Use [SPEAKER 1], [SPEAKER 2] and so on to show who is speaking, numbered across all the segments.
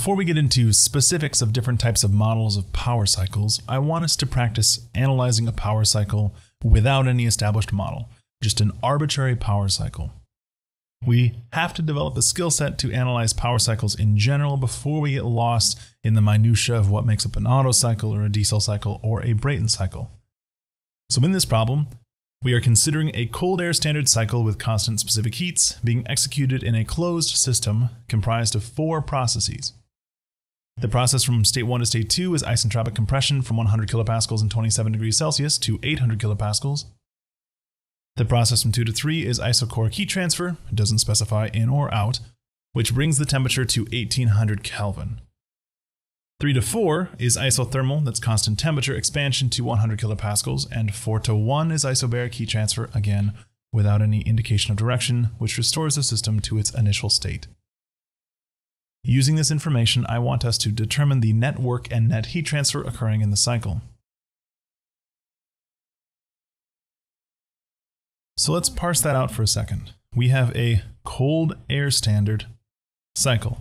[SPEAKER 1] Before we get into specifics of different types of models of power cycles, I want us to practice analyzing a power cycle without any established model, just an arbitrary power cycle. We have to develop a skill set to analyze power cycles in general before we get lost in the minutia of what makes up an Otto cycle or a Diesel cycle or a Brayton cycle. So in this problem, we are considering a cold air standard cycle with constant specific heats being executed in a closed system comprised of four processes. The process from state 1 to state 2 is isentropic compression from 100 kilopascals and 27 degrees Celsius to 800 kilopascals. The process from 2 to 3 is isochoric heat transfer, it doesn't specify in or out, which brings the temperature to 1800 Kelvin. 3 to 4 is isothermal, that's constant temperature expansion to 100 kilopascals, and 4 to 1 is isobaric heat transfer, again without any indication of direction, which restores the system to its initial state. Using this information, I want us to determine the net work and net heat transfer occurring in the cycle. So let's parse that out for a second. We have a cold air standard cycle.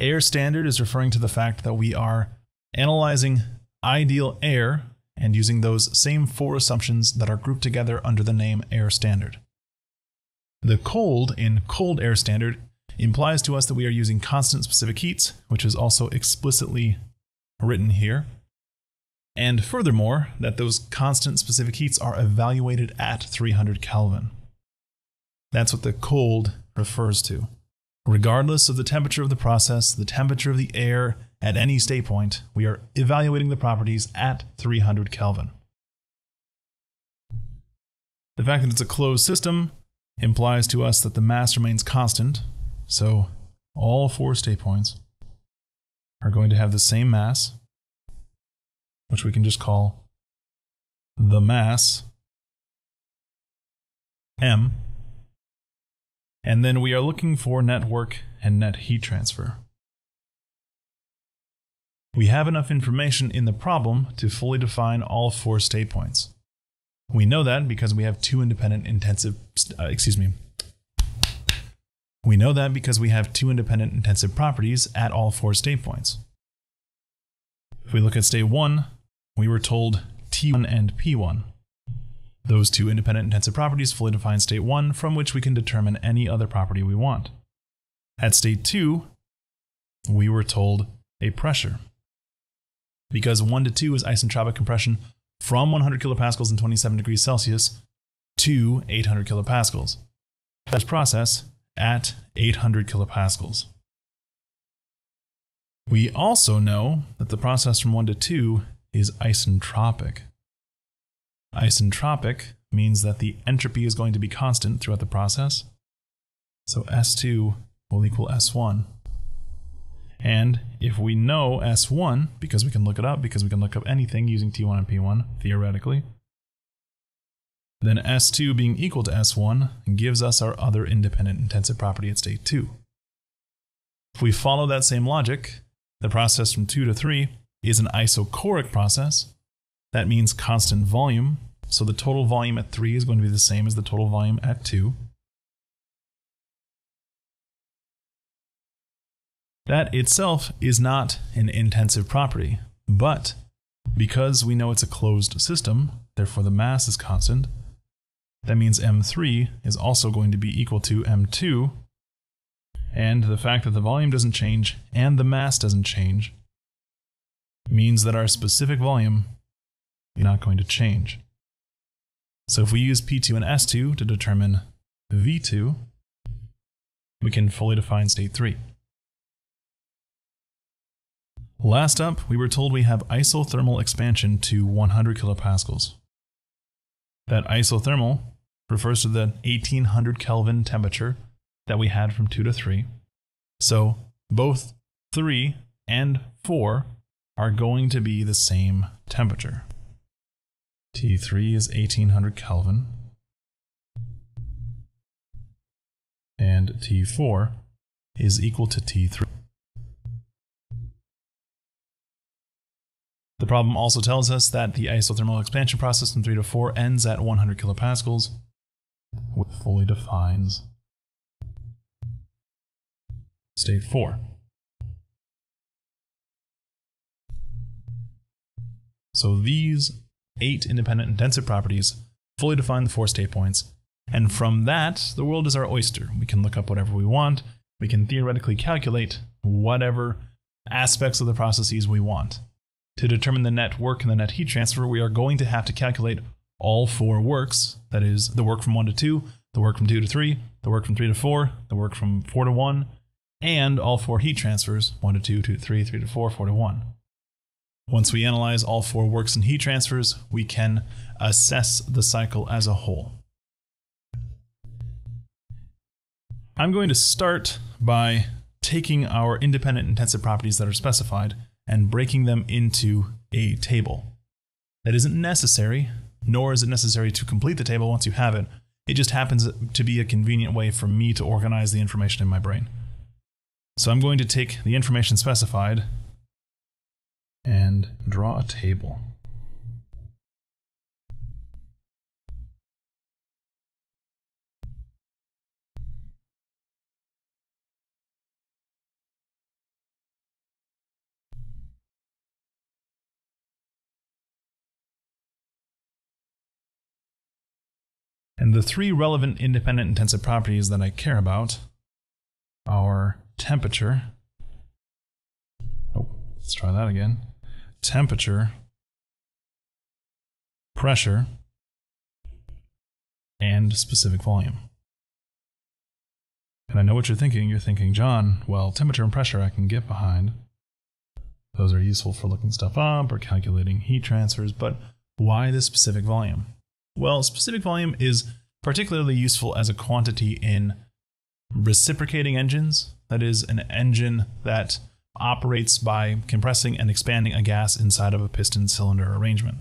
[SPEAKER 1] Air standard is referring to the fact that we are analyzing ideal air and using those same four assumptions that are grouped together under the name air standard. The cold in cold air standard implies to us that we are using constant specific heats, which is also explicitly written here. And furthermore, that those constant specific heats are evaluated at 300 Kelvin. That's what the cold refers to. Regardless of the temperature of the process, the temperature of the air at any state point, we are evaluating the properties at 300 Kelvin. The fact that it's a closed system implies to us that the mass remains constant, so all four state points are going to have the same mass, which we can just call the mass m. And then we are looking for net work and net heat transfer. We have enough information in the problem to fully define all four state points. We know that because we have two independent intensive, uh, excuse me, we know that because we have two independent intensive properties at all four state points. If we look at state 1, we were told T1 and P1. Those two independent intensive properties fully define state 1, from which we can determine any other property we want. At state 2, we were told a pressure. Because 1 to 2 is isentropic compression from 100 kilopascals and 27 degrees Celsius to 800 kilopascals. This process at 800 kilopascals. We also know that the process from 1 to 2 is isentropic. Isentropic means that the entropy is going to be constant throughout the process. So S2 will equal S1. And if we know S1, because we can look it up, because we can look up anything using T1 and P1, theoretically, then S2 being equal to S1 gives us our other independent intensive property at state 2. If we follow that same logic, the process from 2 to 3 is an isochoric process. That means constant volume, so the total volume at 3 is going to be the same as the total volume at 2. That itself is not an intensive property, but because we know it's a closed system, therefore the mass is constant, that means M3 is also going to be equal to M2. And the fact that the volume doesn't change and the mass doesn't change means that our specific volume is not going to change. So if we use P2 and S2 to determine V2, we can fully define state 3. Last up, we were told we have isothermal expansion to 100 kilopascals. That isothermal refers to the 1800 Kelvin temperature that we had from 2 to 3. So both 3 and 4 are going to be the same temperature. T3 is 1800 Kelvin. And T4 is equal to T3. The problem also tells us that the isothermal expansion process from 3 to 4 ends at 100 kilopascals, with fully defines state 4. So these eight independent intensive properties fully define the four state points, and from that, the world is our oyster. We can look up whatever we want, we can theoretically calculate whatever aspects of the processes we want. To determine the net work and the net heat transfer, we are going to have to calculate all four works that is, the work from 1 to 2, the work from 2 to 3, the work from 3 to 4, the work from 4 to 1, and all four heat transfers 1 to 2, 2 to 3, 3 to 4, 4 to 1. Once we analyze all four works and heat transfers, we can assess the cycle as a whole. I'm going to start by taking our independent intensive properties that are specified and breaking them into a table. That isn't necessary, nor is it necessary to complete the table once you have it. It just happens to be a convenient way for me to organize the information in my brain. So I'm going to take the information specified and draw a table. And the three relevant independent intensive properties that I care about are temperature. Oh, let's try that again. Temperature, pressure, and specific volume. And I know what you're thinking. You're thinking, John, well, temperature and pressure I can get behind. Those are useful for looking stuff up or calculating heat transfers, but why the specific volume? Well, specific volume is particularly useful as a quantity in reciprocating engines. That is, an engine that operates by compressing and expanding a gas inside of a piston cylinder arrangement.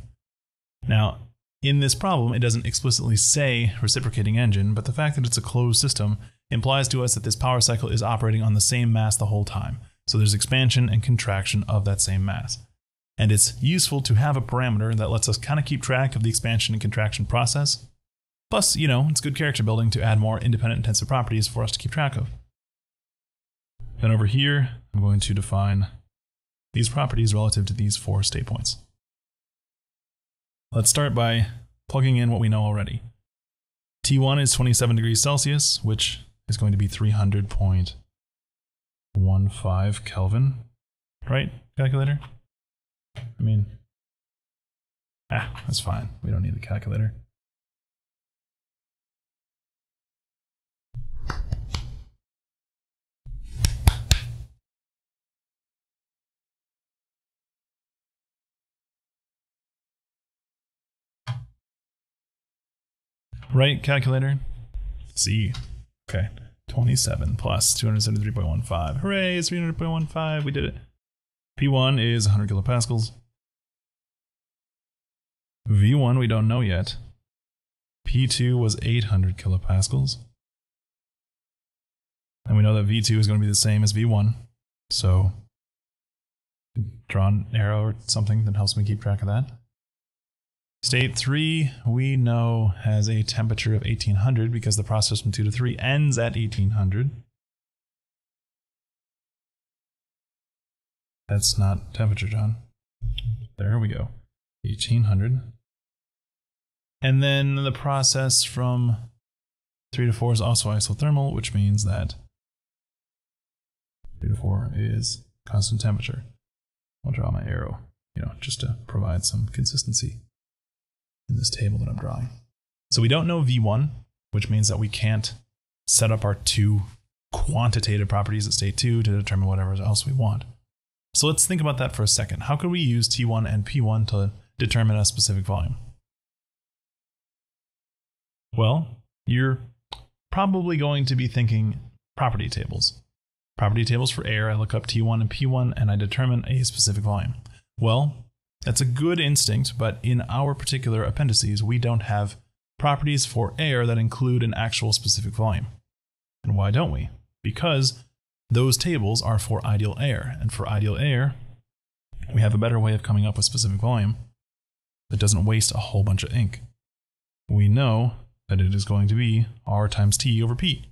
[SPEAKER 1] Now, in this problem, it doesn't explicitly say reciprocating engine, but the fact that it's a closed system implies to us that this power cycle is operating on the same mass the whole time. So there's expansion and contraction of that same mass. And it's useful to have a parameter that lets us kind of keep track of the expansion and contraction process. Plus, you know, it's good character building to add more independent intensive properties for us to keep track of. Then over here, I'm going to define these properties relative to these four state points. Let's start by plugging in what we know already. T1 is 27 degrees Celsius, which is going to be 300.15 Kelvin. Right, calculator? I mean, ah, that's fine. We don't need the calculator. Right, calculator? C. Okay. 27 plus 273.15. Hooray, it's 300.15. We did it. P1 is 100 kilopascals. V1 we don't know yet. P2 was 800 kilopascals. And we know that V2 is going to be the same as V1. So draw an arrow or something that helps me keep track of that. State 3, we know, has a temperature of 1800 because the process from 2 to 3 ends at 1800. That's not temperature, John. There we go. 1800. And then the process from 3 to 4 is also isothermal, which means that 3 to 4 is constant temperature. I'll draw my arrow, you know, just to provide some consistency in this table that I'm drawing. So we don't know V1, which means that we can't set up our two quantitative properties at state 2 to determine whatever else we want. So let's think about that for a second. How could we use T1 and P1 to determine a specific volume? Well, you're probably going to be thinking property tables. Property tables for air, I look up T1 and P1 and I determine a specific volume. Well, that's a good instinct, but in our particular appendices, we don't have properties for air that include an actual specific volume. And why don't we? Because those tables are for ideal air, and for ideal air, we have a better way of coming up with specific volume that doesn't waste a whole bunch of ink. We know that it is going to be R times T over P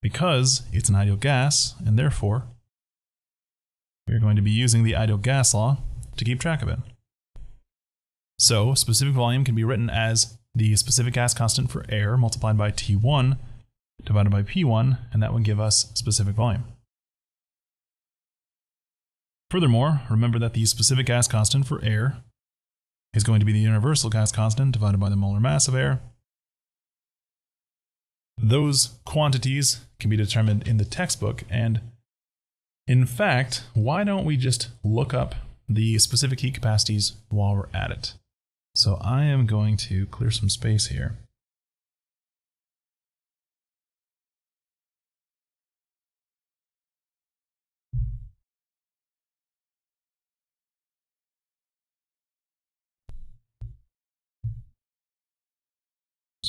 [SPEAKER 1] because it's an ideal gas, and therefore we're going to be using the ideal gas law to keep track of it. So specific volume can be written as the specific gas constant for air multiplied by T1 divided by P1, and that would give us specific volume. Furthermore, remember that the specific gas constant for air is going to be the universal gas constant divided by the molar mass of air. Those quantities can be determined in the textbook, and in fact, why don't we just look up the specific heat capacities while we're at it? So I am going to clear some space here.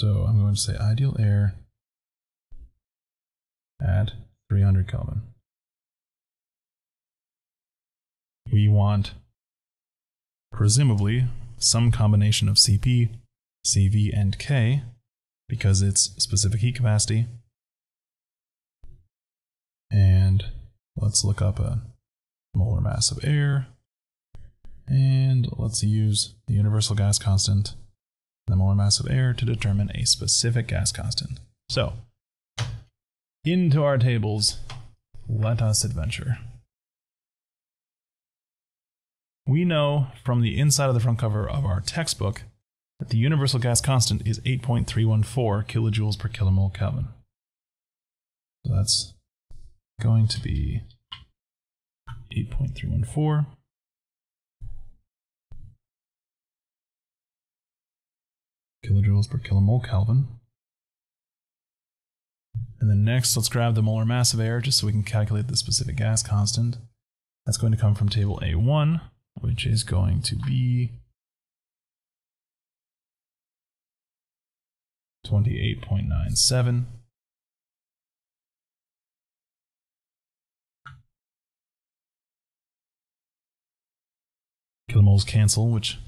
[SPEAKER 1] So I'm going to say ideal air at 300 Kelvin. We want, presumably, some combination of Cp, Cv, and K because it's specific heat capacity. And let's look up a molar mass of air. And let's use the universal gas constant the molar mass of air to determine a specific gas constant. So, into our tables, let us adventure. We know from the inside of the front cover of our textbook that the universal gas constant is 8.314 kilojoules per kilomole Kelvin. So that's going to be 8.314 kilojoules per kilomole Kelvin. And then next, let's grab the molar mass of air just so we can calculate the specific gas constant. That's going to come from table A1, which is going to be 28.97. Kilomoles cancel, which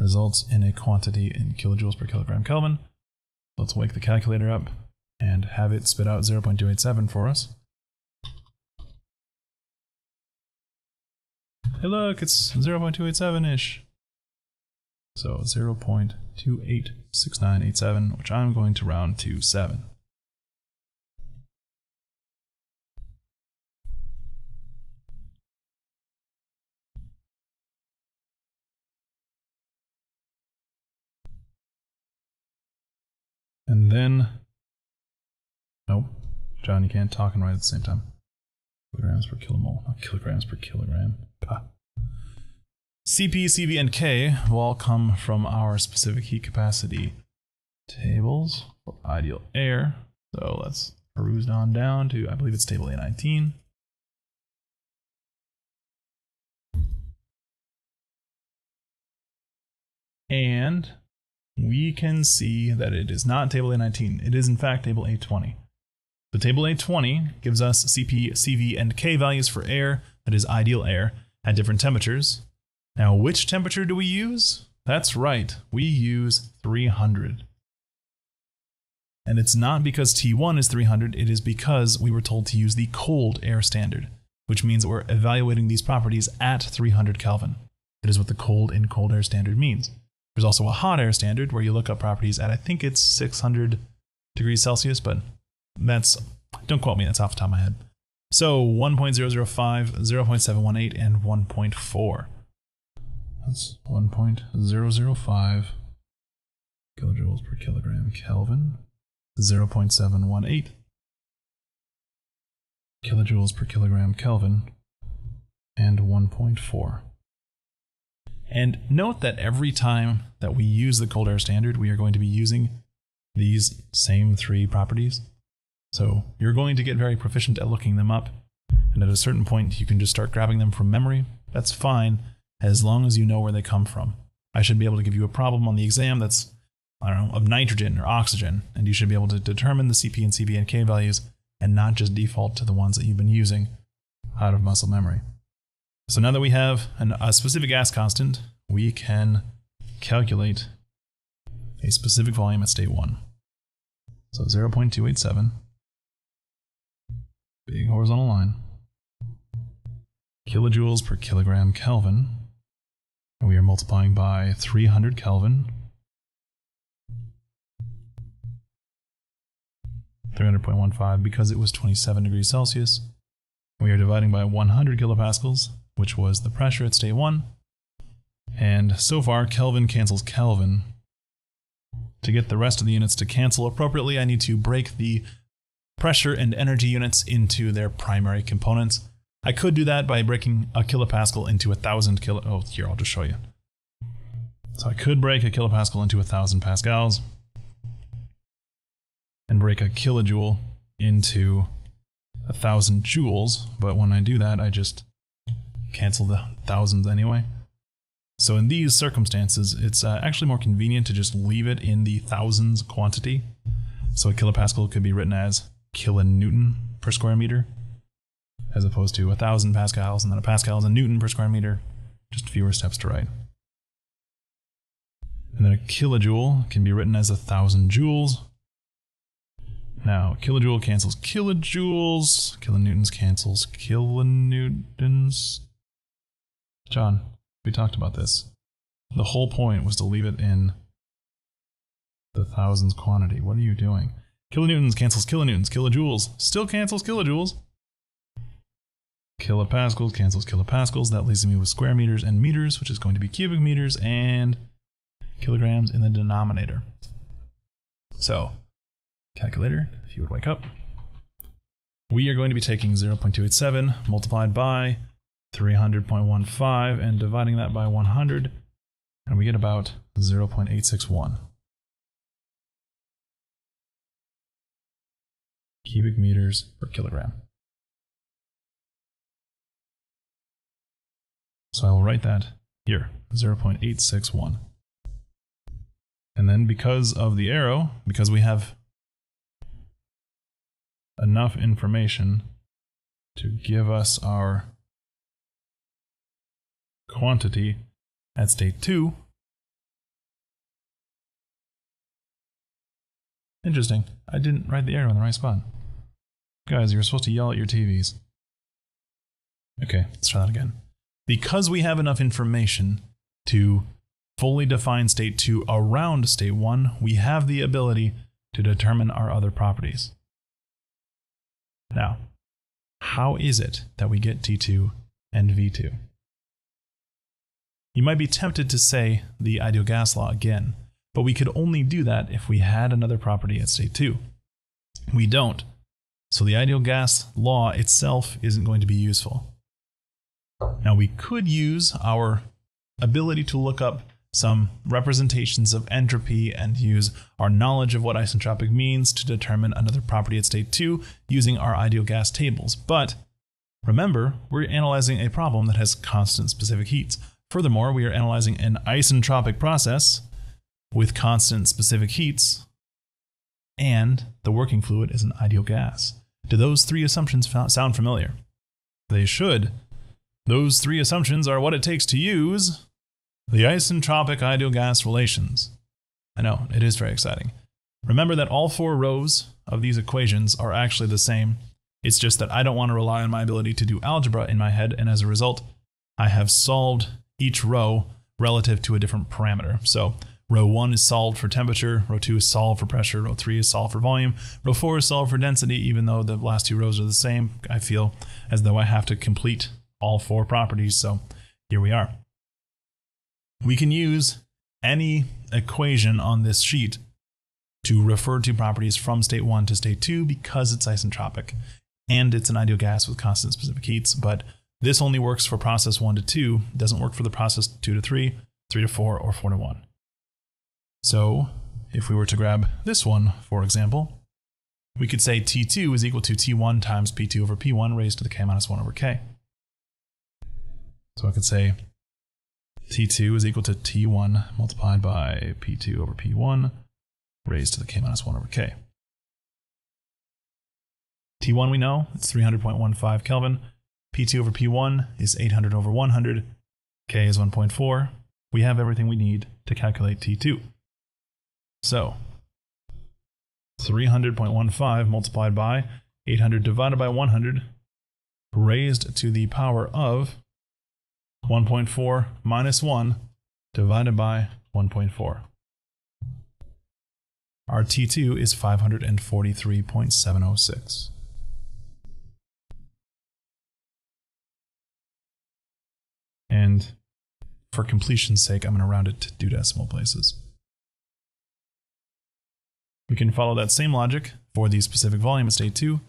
[SPEAKER 1] results in a quantity in kilojoules per kilogram Kelvin. Let's wake the calculator up and have it spit out 0.287 for us. Hey look, it's 0.287-ish. So 0.286987, which I'm going to round to 7. And then, nope, John, you can't talk and write at the same time. Kilograms per kilomole, not kilograms per kilogram. Ah. CP, CV, and K will all come from our specific heat capacity tables for ideal air. So let's peruse on down to, I believe it's table A19. And we can see that it is not table A19. It is in fact table A20. The table A20 gives us CP, CV, and K values for air, that is ideal air, at different temperatures. Now, which temperature do we use? That's right, we use 300. And it's not because T1 is 300, it is because we were told to use the cold air standard, which means that we're evaluating these properties at 300 Kelvin. That is what the cold in cold air standard means. There's also a hot air standard where you look up properties at, I think it's 600 degrees Celsius, but that's, don't quote me, that's off the top of my head. So 1.005, 0.718, and 1.4. That's 1.005 kilojoules per kilogram Kelvin, 0.718 kilojoules per kilogram Kelvin, and 1.4. And note that every time that we use the cold air standard, we are going to be using these same three properties. So you're going to get very proficient at looking them up. And at a certain point, you can just start grabbing them from memory. That's fine, as long as you know where they come from. I should be able to give you a problem on the exam that's, I don't know, of nitrogen or oxygen, and you should be able to determine the CP and CV and K values and not just default to the ones that you've been using out of muscle memory. So now that we have an, a specific gas constant, we can calculate a specific volume at state 1. So 0.287, big horizontal line, kilojoules per kilogram Kelvin, And we are multiplying by 300 Kelvin. 300.15 because it was 27 degrees Celsius. We are dividing by 100 kilopascals, which was the pressure at state 1. And so far, Kelvin cancels Kelvin. To get the rest of the units to cancel appropriately, I need to break the pressure and energy units into their primary components. I could do that by breaking a kilopascal into a thousand kilo. Oh, here, I'll just show you. So I could break a kilopascal into a thousand pascals and break a kilojoule into a thousand joules, but when I do that, I just cancel the thousands anyway. So in these circumstances, it's uh, actually more convenient to just leave it in the thousands quantity. So a kilopascal could be written as kilonewton per square meter, as opposed to a thousand pascals, and then a pascal is a newton per square meter. Just fewer steps to write. And then a kilojoule can be written as a thousand joules, now, kilojoule cancels kilojoules. Kilonewtons cancels kilonewtons. John, we talked about this. The whole point was to leave it in the thousands quantity. What are you doing? Kilonewtons cancels kilonewtons. Kilojoules still cancels kilojoules. Kilopascals cancels kilopascals. That leaves me with square meters and meters, which is going to be cubic meters and kilograms in the denominator. So calculator, if you would wake up. We are going to be taking 0.287 multiplied by 300.15 and dividing that by 100, and we get about 0.861. cubic meters per kilogram. So I will write that here, 0.861. And then because of the arrow, because we have enough information to give us our quantity at state 2. Interesting. I didn't write the arrow in the right spot. Guys, you were supposed to yell at your TVs. Okay, let's try that again. Because we have enough information to fully define state 2 around state 1, we have the ability to determine our other properties. Now, how is it that we get T2 and V2? You might be tempted to say the ideal gas law again, but we could only do that if we had another property at state 2. We don't, so the ideal gas law itself isn't going to be useful. Now we could use our ability to look up some representations of entropy and use our knowledge of what isentropic means to determine another property at state 2 using our ideal gas tables. But remember, we're analyzing a problem that has constant specific heats. Furthermore, we are analyzing an isentropic process with constant specific heats, and the working fluid is an ideal gas. Do those three assumptions sound familiar? They should. Those three assumptions are what it takes to use the isentropic ideal gas relations. I know, it is very exciting. Remember that all four rows of these equations are actually the same. It's just that I don't want to rely on my ability to do algebra in my head, and as a result, I have solved each row relative to a different parameter. So row 1 is solved for temperature, row 2 is solved for pressure, row 3 is solved for volume, row 4 is solved for density, even though the last two rows are the same. I feel as though I have to complete all four properties, so here we are we can use any equation on this sheet to refer to properties from state 1 to state 2 because it's isentropic and it's an ideal gas with constant specific heats. But this only works for process 1 to 2, doesn't work for the process 2 to 3, 3 to 4, or 4 to 1. So if we were to grab this one, for example, we could say T2 is equal to T1 times P2 over P1 raised to the K minus 1 over K. So I could say T2 is equal to T1 multiplied by P2 over P1 raised to the K minus 1 over K. T1 we know, it's 300.15 Kelvin. P2 over P1 is 800 over 100. K is 1.4. We have everything we need to calculate T2. So, 300.15 multiplied by 800 divided by 100 raised to the power of 1.4 minus 1 divided by 1.4. Our T2 is 543.706. And for completion's sake, I'm going to round it to two decimal places. We can follow that same logic for the specific volume at state 2,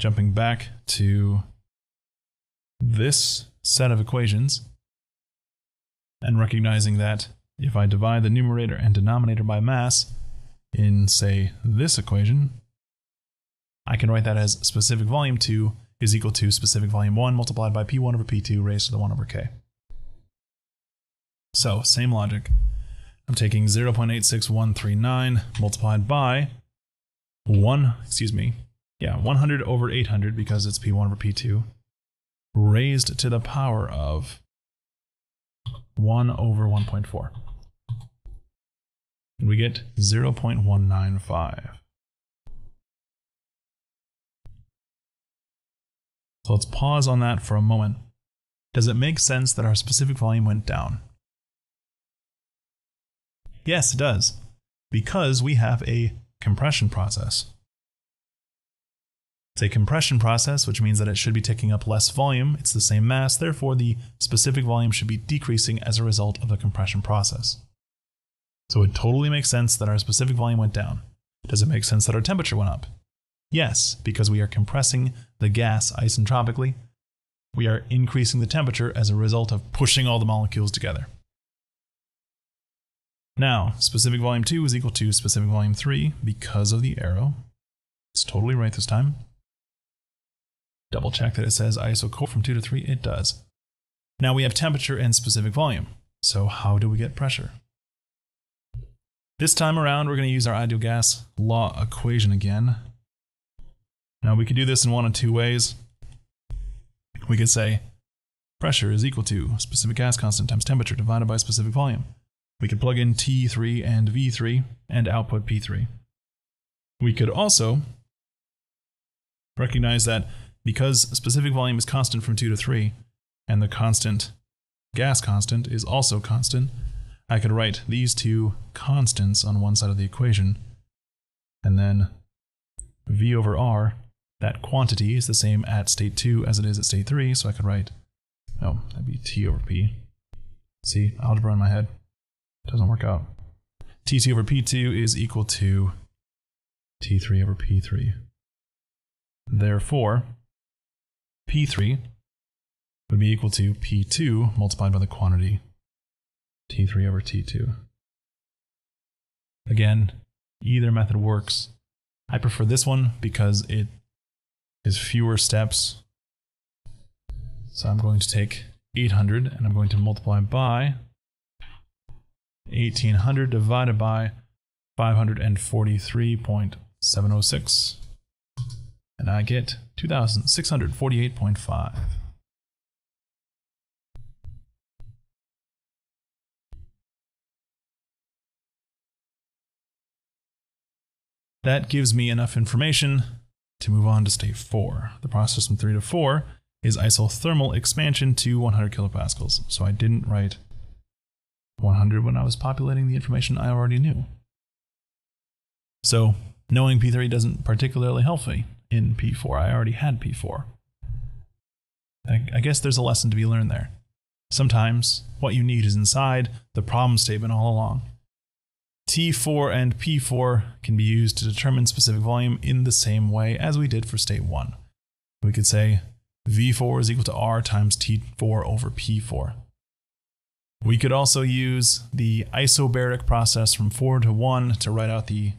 [SPEAKER 1] jumping back to this set of equations and recognizing that if I divide the numerator and denominator by mass in, say, this equation, I can write that as specific volume 2 is equal to specific volume 1 multiplied by P1 over P2 raised to the 1 over K. So, same logic. I'm taking 0.86139 multiplied by 1, excuse me, yeah, 100 over 800 because it's P1 over P2 raised to the power of 1 over 1.4. And we get 0.195. So let's pause on that for a moment. Does it make sense that our specific volume went down? Yes, it does. Because we have a compression process. It's a compression process, which means that it should be taking up less volume. It's the same mass, therefore the specific volume should be decreasing as a result of the compression process. So it totally makes sense that our specific volume went down. Does it make sense that our temperature went up? Yes, because we are compressing the gas isentropically. We are increasing the temperature as a result of pushing all the molecules together. Now, specific volume 2 is equal to specific volume 3 because of the arrow. It's totally right this time. Double check that it says isochoric from 2 to 3. It does. Now we have temperature and specific volume. So how do we get pressure? This time around, we're going to use our ideal gas law equation again. Now we could do this in one of two ways. We could say pressure is equal to specific gas constant times temperature divided by specific volume. We could plug in T3 and V3 and output P3. We could also recognize that because specific volume is constant from 2 to 3, and the constant gas constant is also constant, I could write these two constants on one side of the equation, and then V over R, that quantity is the same at state 2 as it is at state 3, so I could write, oh, that'd be T over P. See, algebra in my head. Doesn't work out. T2 over P2 is equal to T3 over P3. Therefore, P3 would be equal to P2 multiplied by the quantity T3 over T2. Again, either method works. I prefer this one because it is fewer steps. So I'm going to take 800 and I'm going to multiply by 1800 divided by 543.706 and I get 2,648.5. That gives me enough information to move on to state 4. The process from 3 to 4 is isothermal expansion to 100 kilopascals. So I didn't write 100 when I was populating the information I already knew. So knowing P3 doesn't particularly help me in P4. I already had P4. I, guess there's a lesson to be learned there. Sometimes what you need is inside the problem statement all along. T4 and P4 can be used to determine specific volume in the same way as we did for state 1. We could say V4 is equal to R times T4 over P4. We could also use the isobaric process from 4 to 1 to write out the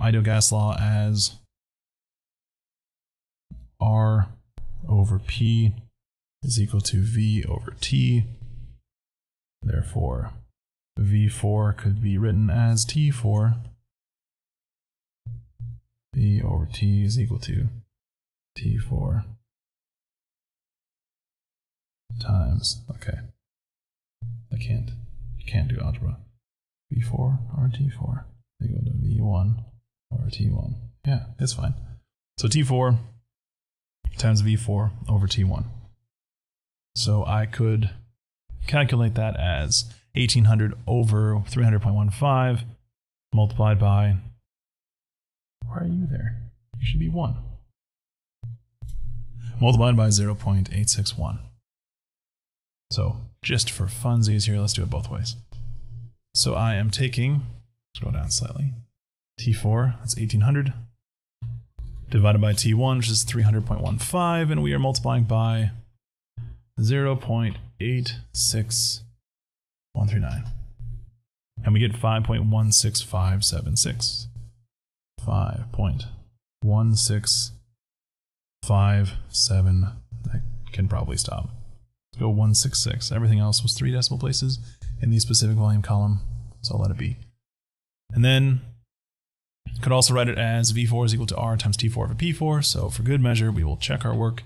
[SPEAKER 1] ideal gas law as R over P is equal to V over T. Therefore, V4 could be written as T4. V over T is equal to T4 times, okay. I can't, can't do algebra. V4 or T4 equal to V1 or T1. Yeah, it's fine. So T4 times V4 over T1. So I could calculate that as 1800 over 300.15 multiplied by. Why are you there? You should be 1. Multiplied by 0.861. So, just for funsies here, let's do it both ways. So I am taking, go down slightly, T4, that's 1800, divided by T1, which is 300.15, and we are multiplying by 0.86139. And we get 5.16576. 5.16557. I can probably stop. Go 166. Everything else was three decimal places in the specific volume column, so I'll let it be. And then could also write it as V4 is equal to R times T4 over P4. So for good measure, we will check our work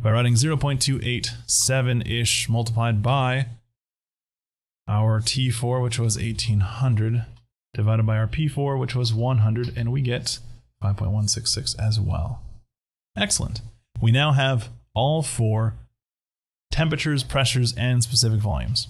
[SPEAKER 1] by writing 0.287-ish multiplied by our T4, which was 1800, divided by our P4, which was 100, and we get 5.166 as well. Excellent. We now have all four temperatures, pressures, and specific volumes.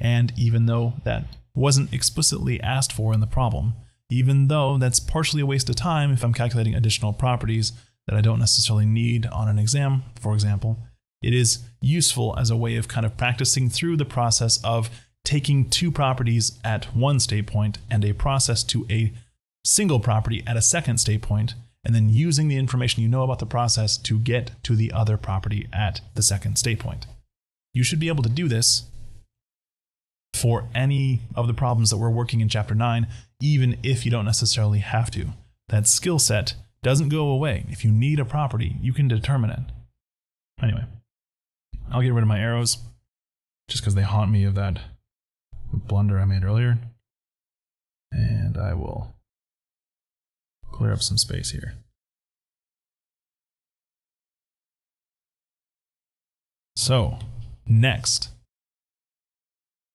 [SPEAKER 1] And even though that wasn't explicitly asked for in the problem, even though that's partially a waste of time if I'm calculating additional properties that I don't necessarily need on an exam, for example, it is useful as a way of kind of practicing through the process of taking two properties at one state point and a process to a single property at a second state point, and then using the information you know about the process to get to the other property at the second state point. You should be able to do this for any of the problems that we're working in chapter 9, even if you don't necessarily have to. That skill set doesn't go away. If you need a property, you can determine it. Anyway, I'll get rid of my arrows just because they haunt me of that blunder I made earlier. And I will clear up some space here. So, next,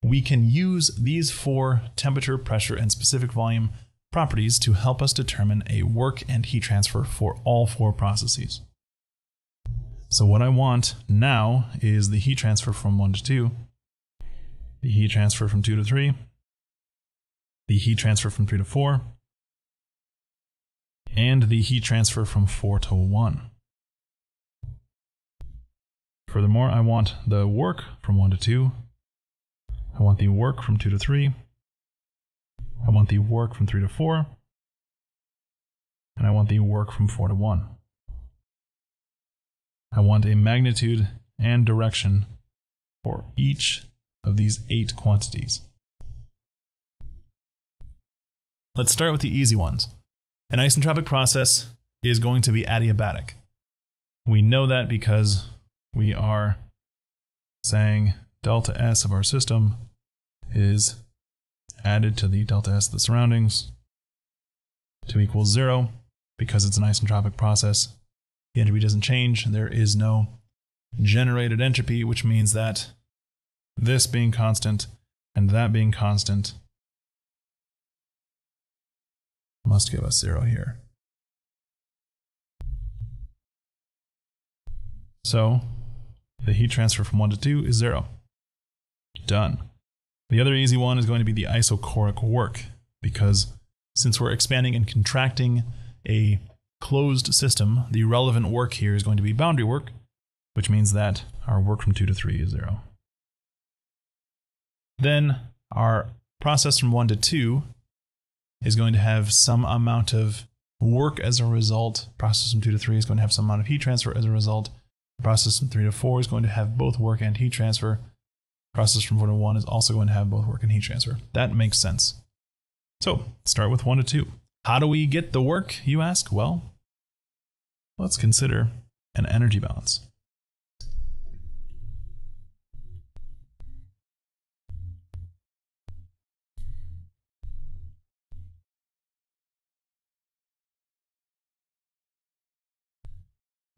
[SPEAKER 1] we can use these four temperature, pressure, and specific volume properties to help us determine a work and heat transfer for all four processes. So what I want now is the heat transfer from 1 to 2, the heat transfer from 2 to 3, the heat transfer from 3 to 4, and the heat transfer from 4 to 1. Furthermore, I want the work from 1 to 2, I want the work from 2 to 3. I want the work from 3 to 4. And I want the work from 4 to 1. I want a magnitude and direction for each of these eight quantities. Let's start with the easy ones. An isentropic process is going to be adiabatic. We know that because we are saying delta S of our system is added to the delta S of the surroundings to equal zero because it's an isentropic process. The entropy doesn't change. There is no generated entropy, which means that this being constant and that being constant must give us zero here. So the heat transfer from 1 to 2 is 0. Done. The other easy one is going to be the isochoric work, because since we're expanding and contracting a closed system, the relevant work here is going to be boundary work, which means that our work from 2 to 3 is 0. Then our process from 1 to 2 is going to have some amount of work as a result. Process from 2 to 3 is going to have some amount of heat transfer as a result. Process from 3 to 4 is going to have both work and heat transfer process from 4 to 1 is also going to have both work and heat transfer. That makes sense. So start with 1 to 2. How do we get the work, you ask? Well, let's consider an energy balance.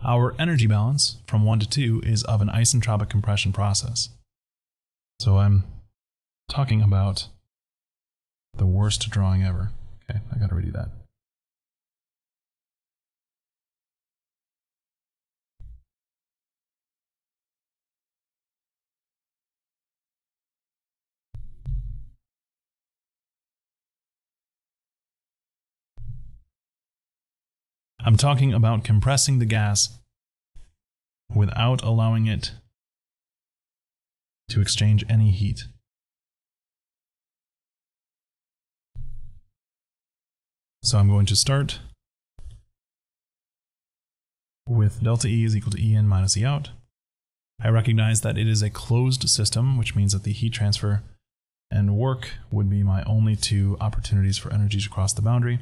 [SPEAKER 1] Our energy balance from 1 to 2 is of an isentropic compression process. So I'm talking about the worst drawing ever. Okay, I gotta redo that. I'm talking about compressing the gas without allowing it to exchange any heat. So I'm going to start with delta E is equal to E in minus E out. I recognize that it is a closed system, which means that the heat transfer and work would be my only two opportunities for energies across the boundary.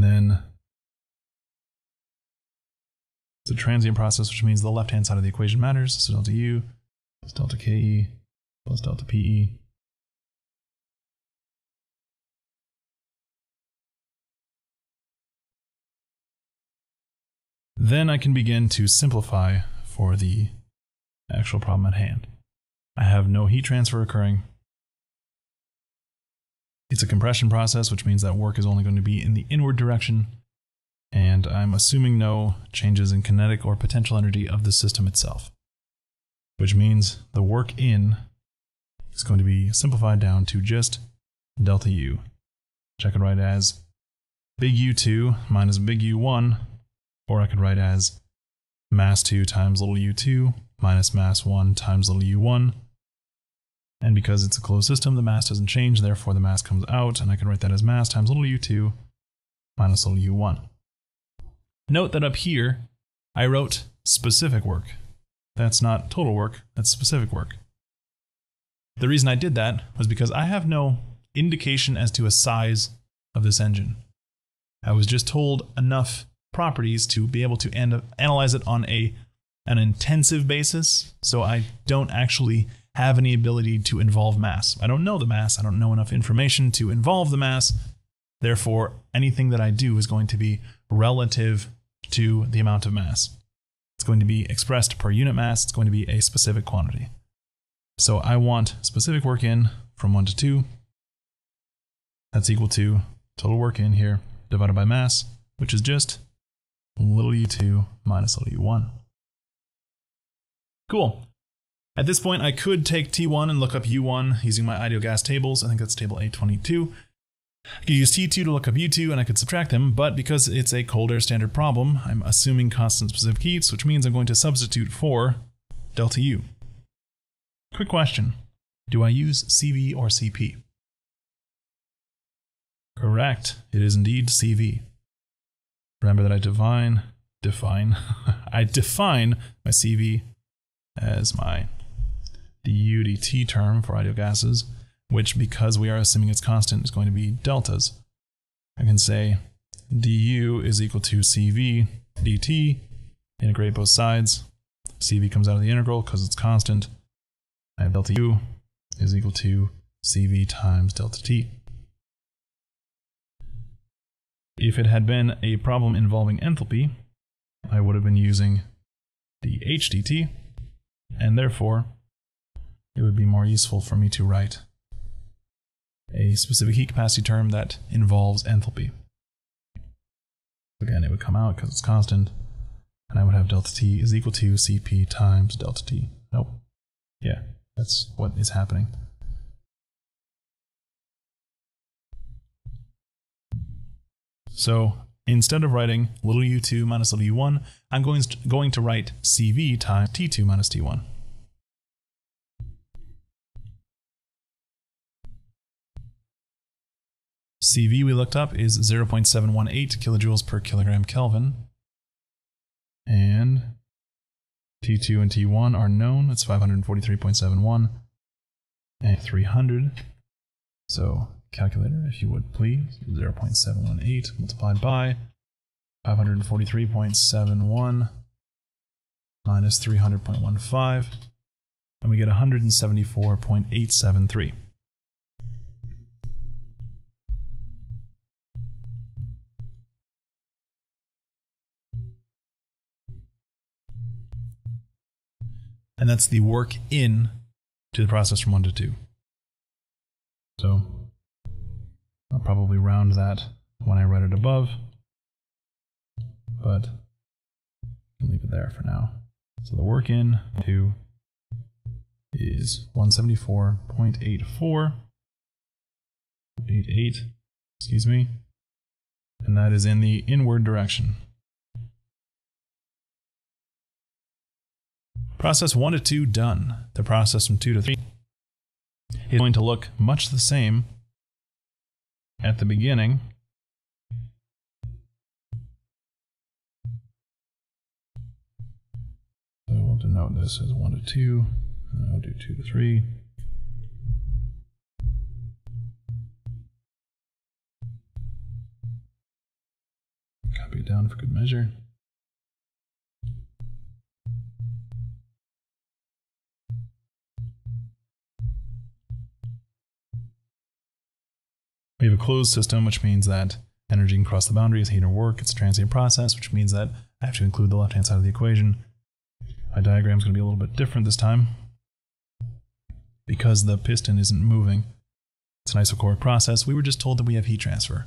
[SPEAKER 1] And then it's a transient process, which means the left-hand side of the equation matters. So delta U plus delta KE plus delta PE. Then I can begin to simplify for the actual problem at hand. I have no heat transfer occurring. It's a compression process, which means that work is only going to be in the inward direction. And I'm assuming no changes in kinetic or potential energy of the system itself, which means the work in is going to be simplified down to just delta U, which I could write as big U2 minus big U1, or I could write as mass 2 times little u2 minus mass 1 times little u1. And because it's a closed system, the mass doesn't change, therefore the mass comes out, and I can write that as mass times little u2 minus little u1. Note that up here, I wrote specific work. That's not total work, that's specific work. The reason I did that was because I have no indication as to a size of this engine. I was just told enough properties to be able to analyze it on a an intensive basis, so I don't actually have any ability to involve mass. I don't know the mass, I don't know enough information to involve the mass. Therefore, anything that I do is going to be relative to the amount of mass. It's going to be expressed per unit mass, it's going to be a specific quantity. So I want specific work in from 1 to 2. That's equal to total work in here divided by mass, which is just little u2 minus little u1. Cool. At this point, I could take T1 and look up U1 using my ideal gas tables. I think that's table A22. I could use T2 to look up U2 and I could subtract them, but because it's a cold air standard problem, I'm assuming constant specific heats, which means I'm going to substitute for delta U. Quick question. Do I use CV or CP? Correct. It is indeed CV. Remember that I define, define, I define my CV as my du UDT term for ideal gases, which because we are assuming it's constant is going to be deltas. I can say du is equal to cv dt, integrate both sides. cv comes out of the integral because it's constant. I have delta u is equal to cv times delta t. If it had been a problem involving enthalpy, I would have been using dH dt, and therefore it would be more useful for me to write a specific heat capacity term that involves enthalpy. Again, it would come out because it's constant, and I would have delta T is equal to Cp times delta T. Nope. Yeah, that's what is happening. So instead of writing little u2 minus little u1, I'm going, going to write CV times t2 minus t1. CV we looked up is 0.718 kilojoules per kilogram Kelvin. And T2 and T1 are known. It's 543.71 and 300. So calculator, if you would please, 0.718 multiplied by 543.71 minus 300.15, and we get 174.873. And that's the work in to the process from 1 to 2. So I'll probably round that when I write it above, but leave it there for now. So the work in to is 174.84. 88, excuse me. And that is in the inward direction. Process 1 to 2 done. The process from 2 to 3 is going to look much the same at the beginning. So we'll denote this as 1 to 2, and I'll do 2 to 3. Copy it down for good measure. We have a closed system, which means that energy can cross the boundaries, heat or work. It's a transient process, which means that I have to include the left-hand side of the equation. My diagram is going to be a little bit different this time because the piston isn't moving. It's an isochoric process. We were just told that we have heat transfer.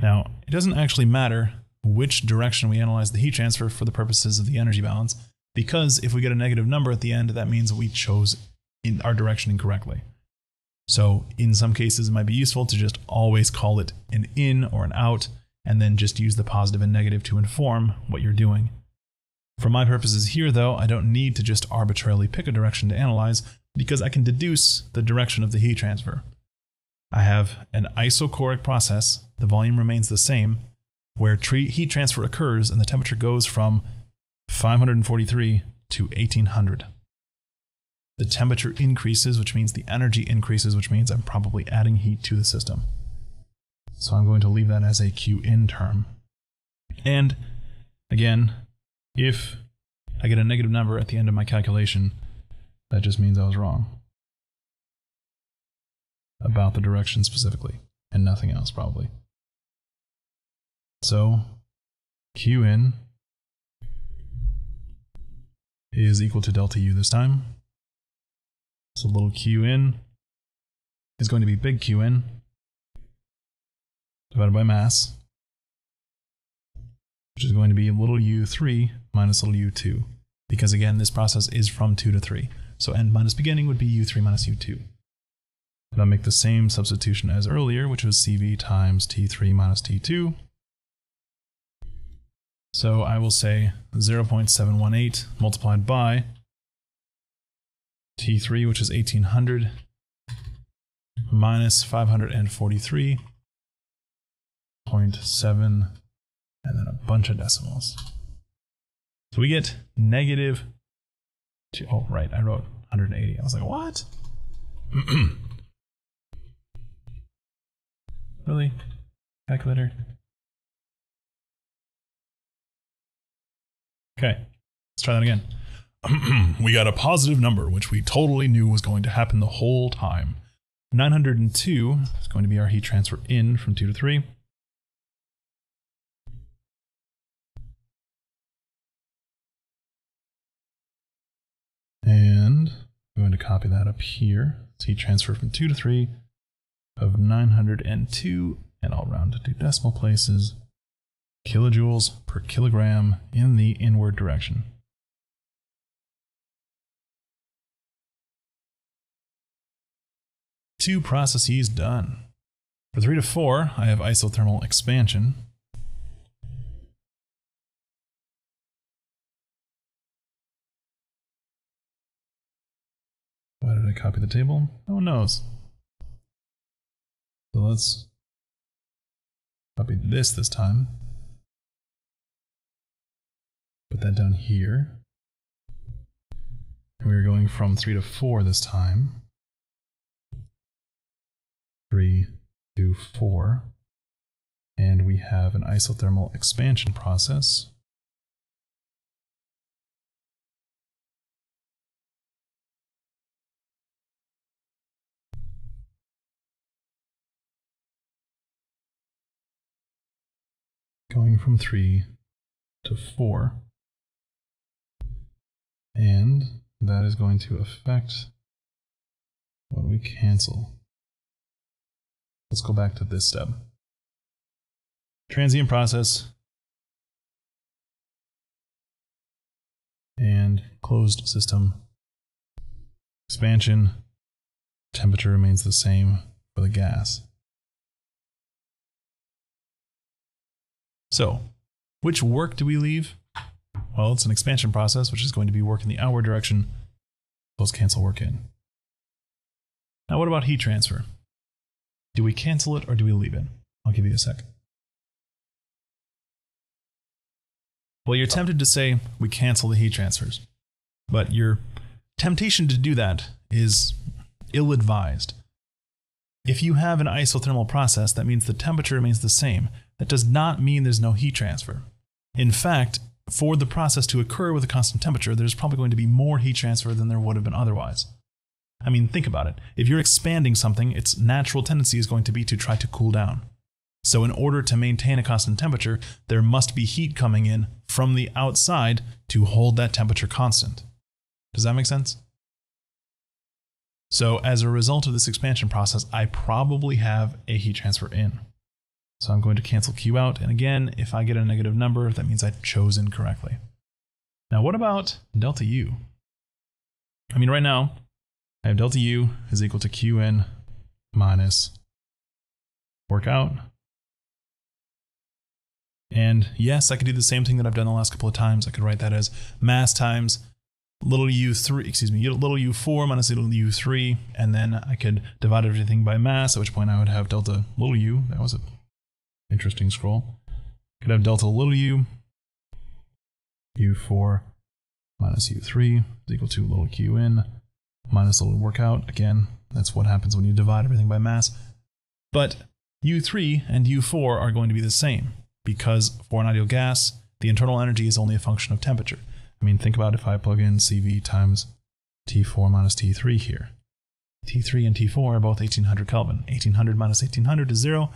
[SPEAKER 1] Now, it doesn't actually matter which direction we analyze the heat transfer for the purposes of the energy balance, because if we get a negative number at the end, that means we chose in our direction incorrectly. So in some cases, it might be useful to just always call it an in or an out, and then just use the positive and negative to inform what you're doing. For my purposes here, though, I don't need to just arbitrarily pick a direction to analyze, because I can deduce the direction of the heat transfer. I have an isochoric process, the volume remains the same, where heat transfer occurs and the temperature goes from 543 to 1800 the temperature increases, which means the energy increases, which means I'm probably adding heat to the system. So I'm going to leave that as a Q in term. And again, if I get a negative number at the end of my calculation, that just means I was wrong about the direction specifically, and nothing else probably. So Q in is equal to delta U this time. So little q in is going to be big Q in divided by mass, which is going to be little u3 minus little u2. Because again, this process is from 2 to 3. So end minus beginning would be u3 minus u2. And I'll make the same substitution as earlier, which was CV times T3 minus T2. So I will say 0.718 multiplied by T3, which is 1800, minus 543.7, and then a bunch of decimals. So we get negative two, oh, right, I wrote 180. I was like, what? really? Calculator? Okay, let's try that again. we got a positive number, which we totally knew was going to happen the whole time. 902 is going to be our heat transfer in from 2 to 3. And I'm going to copy that up here. It's heat transfer from 2 to 3 of 902, and I'll round to decimal places, kilojoules per kilogram in the inward direction. Two processes done. For 3 to 4, I have isothermal expansion. Why did I copy the table? No one knows. So let's copy this this time. Put that down here. we're going from 3 to 4 this time three, two, four. And we have an isothermal expansion process. Going from three to four. And that is going to affect what we cancel. Let's go back to this step. Transient process. and closed system expansion, temperature remains the same for the gas. So, which work do we leave? Well, it's an expansion process, which is going to be work in the outward direction. Let's cancel work in. Now, what about heat transfer? Do we cancel it or do we leave it? I'll give you a sec. Well, you're tempted to say we cancel the heat transfers, but your temptation to do that is ill advised. If you have an isothermal process, that means the temperature remains the same. That does not mean there's no heat transfer. In fact, for the process to occur with a constant temperature, there's probably going to be more heat transfer than there would have been otherwise. I mean, think about it. If you're expanding something, its natural tendency is going to be to try to cool down. So, in order to maintain a constant temperature, there must be heat coming in from the outside to hold that temperature constant. Does that make sense? So, as a result of this expansion process, I probably have a heat transfer in. So I'm going to cancel Q out. And again, if I get a negative number, that means I chose incorrectly. Now, what about delta U? I mean, right now, I have delta U is equal to Qn minus work out. And yes, I could do the same thing that I've done the last couple of times. I could write that as mass times little u3, excuse me, little u4 minus little u3, and then I could divide everything by mass, at which point I would have delta little u. That was a interesting scroll. Could have delta little u, u4 minus u3 is equal to little qn minus little workout. Again, that's what happens when you divide everything by mass. But u3 and u4 are going to be the same because for an ideal gas, the internal energy is only a function of temperature. I mean, think about if I plug in CV times T4 minus T3 here. T3 and T4 are both 1800 Kelvin. 1800 minus 1800 is 0.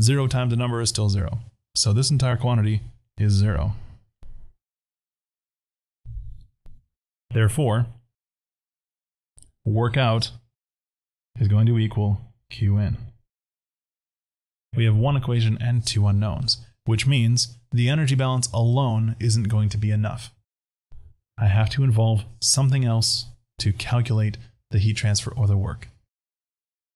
[SPEAKER 1] 0 times the number is still 0. So this entire quantity is 0. Therefore, workout is going to equal Qn. We have one equation and two unknowns, which means the energy balance alone isn't going to be enough. I have to involve something else to calculate the heat transfer or the work.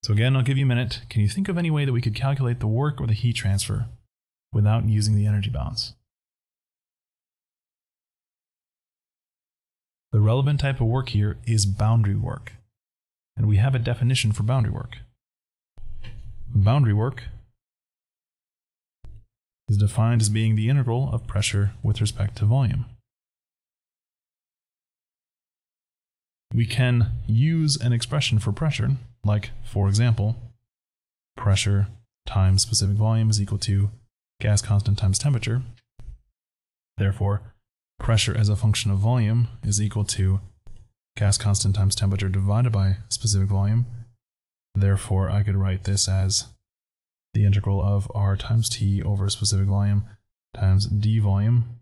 [SPEAKER 1] So again, I'll give you a minute. Can you think of any way that we could calculate the work or the heat transfer without using the energy balance? The relevant type of work here is boundary work. And we have a definition for boundary work. Boundary work is defined as being the integral of pressure with respect to volume. we can use an expression for pressure, like, for example, pressure times specific volume is equal to gas constant times temperature. Therefore, pressure as a function of volume is equal to gas constant times temperature divided by specific volume. Therefore, I could write this as the integral of R times T over specific volume times d volume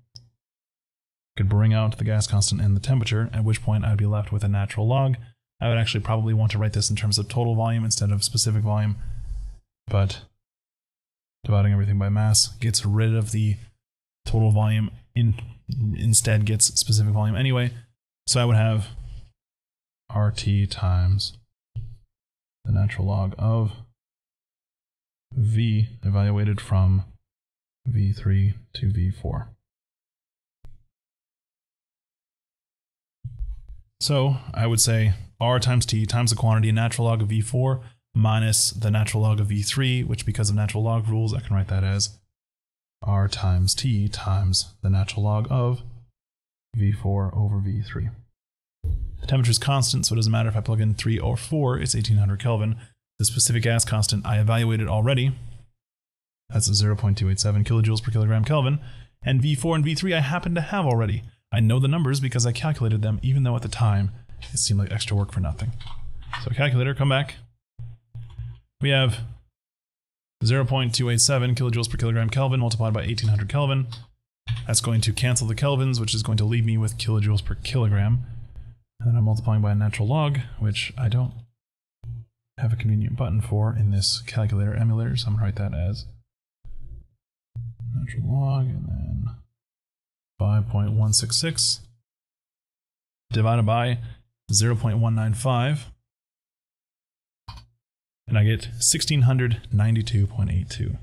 [SPEAKER 1] could bring out the gas constant and the temperature, at which point I'd be left with a natural log. I would actually probably want to write this in terms of total volume instead of specific volume, but dividing everything by mass gets rid of the total volume, in, instead gets specific volume anyway. So I would have RT times the natural log of V evaluated from V3 to V4. So I would say R times T times the quantity natural log of V4 minus the natural log of V3, which because of natural log rules, I can write that as R times T times the natural log of V4 over V3. The temperature is constant, so it doesn't matter if I plug in 3 or 4, it's 1800 Kelvin. The specific gas constant I evaluated already. That's 0.287 kilojoules per kilogram Kelvin. And V4 and V3 I happen to have already. I know the numbers because I calculated them, even though at the time it seemed like extra work for nothing. So calculator, come back. We have 0.287 kilojoules per kilogram Kelvin multiplied by 1800 Kelvin. That's going to cancel the kelvins, which is going to leave me with kilojoules per kilogram. And then I'm multiplying by a natural log, which I don't have a convenient button for in this calculator emulator, so I'm going to write that as natural log and then 5.166 divided by 0.195 and I get 1692.82.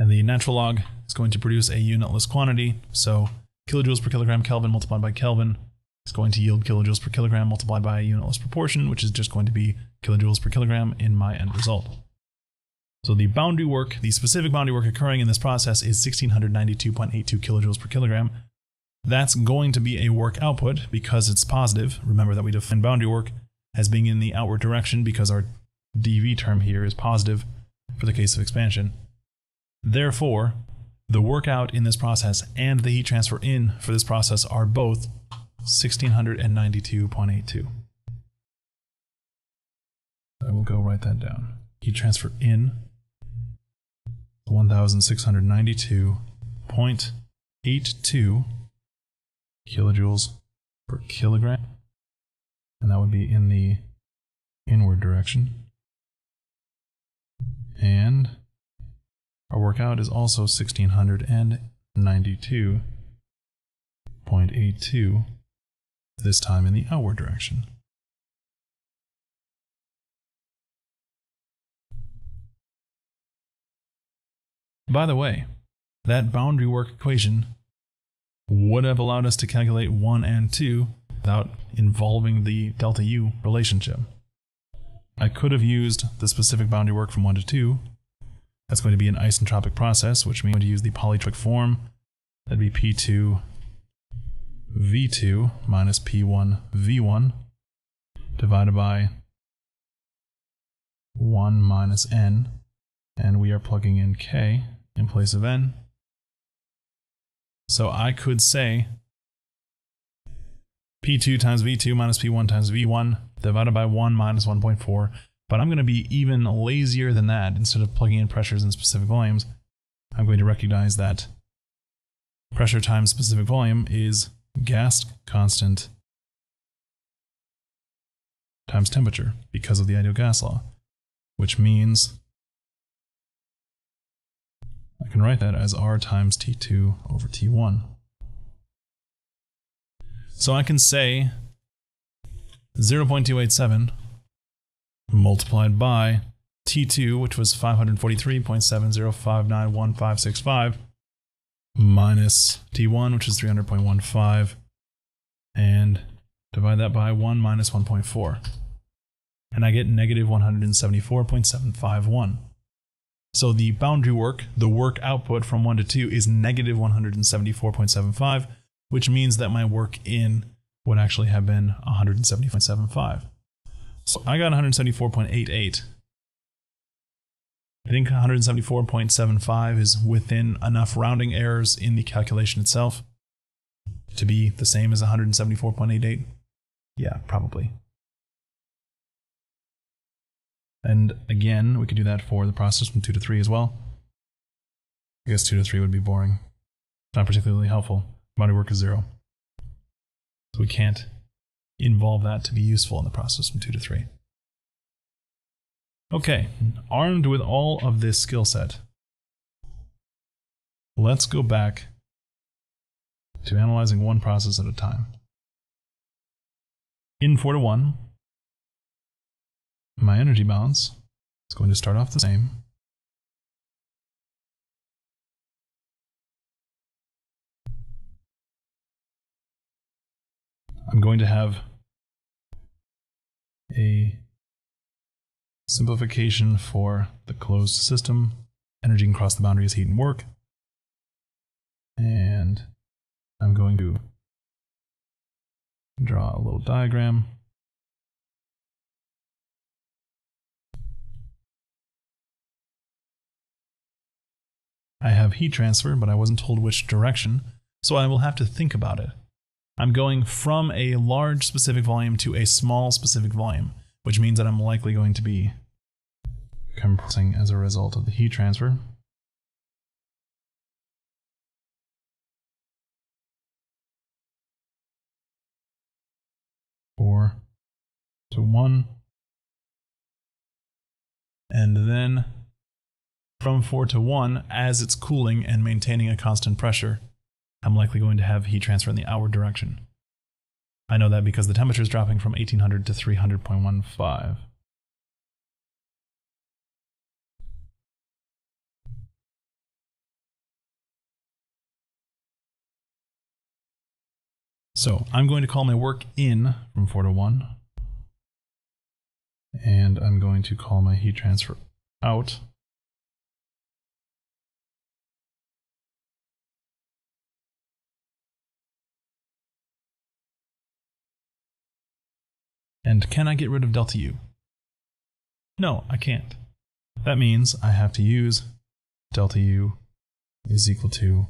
[SPEAKER 1] And the natural log is going to produce a unitless quantity, so kilojoules per kilogram Kelvin multiplied by Kelvin is going to yield kilojoules per kilogram multiplied by a unitless proportion, which is just going to be kilojoules per kilogram in my end result. So the boundary work, the specific boundary work occurring in this process is 1692.82 kilojoules per kilogram. That's going to be a work output because it's positive. Remember that we define boundary work as being in the outward direction because our dV term here is positive for the case of expansion. Therefore, the workout in this process and the heat transfer in for this process are both 1692.82. I will go write that down. Heat transfer in 1692.82 kilojoules per kilogram. And that would be in the inward direction. And our workout is also 1692.82, this time in the outward direction. By the way, that boundary work equation would have allowed us to calculate 1 and 2 without involving the delta U relationship. I could have used the specific boundary work from 1 to 2 that's going to be an isentropic process, which means I'm going to use the polytropic form. That'd be P2 V2 minus P1 V1 divided by 1 minus n, and we are plugging in k in place of n. So I could say P2 times V2 minus P1 times V1 divided by 1 minus 1.4 but I'm going to be even lazier than that. Instead of plugging in pressures and specific volumes, I'm going to recognize that pressure times specific volume is gas constant times temperature because of the ideal gas law, which means I can write that as R times T2 over T1. So I can say 0.287 multiplied by T2, which was 543.70591565, minus T1, which is 300.15, and divide that by 1 minus 1.4. And I get negative 174.751. So the boundary work, the work output from 1 to 2 is negative 174.75, which means that my work in would actually have been 170.75. So I got 174.88. I think 174.75 is within enough rounding errors in the calculation itself to be the same as 174.88. Yeah, probably. And again, we could do that for the process from 2 to 3 as well. I guess 2 to 3 would be boring. Not particularly helpful. Body work is 0. So we can't involve that to be useful in the process from 2 to 3. Okay, armed with all of this skill set, let's go back to analyzing one process at a time. In 4 to 1, my energy balance is going to start off the same. I'm going to have a simplification for the closed system. Energy can cross the boundaries, heat and work. And I'm going to draw a little diagram. I have heat transfer, but I wasn't told which direction, so I will have to think about it. I'm going from a large specific volume to a small specific volume, which means that I'm likely going to be compressing as a result of the heat transfer. Four to one And then from 4 to 1, as it's cooling and maintaining a constant pressure, I'm likely going to have heat transfer in the outward direction. I know that because the temperature is dropping from 1800 to 300.15. So I'm going to call my work in from 4 to 1. And I'm going to call my heat transfer out. And can I get rid of delta U? No, I can't. That means I have to use delta U is equal to